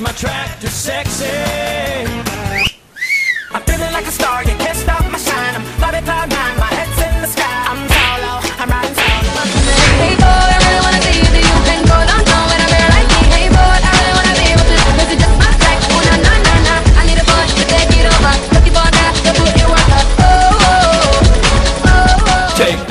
makes my tractor sexy. I'm feeling like a star, yeah.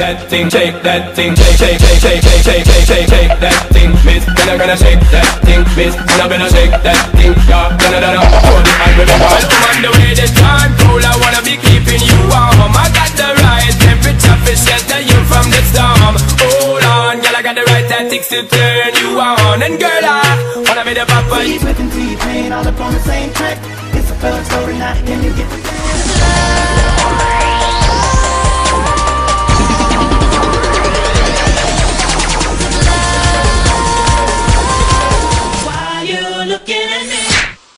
That thing, shake that thing, shake, shake, shake, shake, shake, shake, shake, shake, shake that thing, miss. I'm gonna shake that thing, miss. Then I'm gonna shake that thing, yeah. Da da da da. The with the ball. I'm on the way this time, cool. I wanna be keeping you warm. I got the right temperature for shelter you from the storm. Hold on, girl, I got the right tactics to turn you on. And girl, I wanna be the papa. T-Swift and T-Pain all up on the same track. It's a fella story can you get the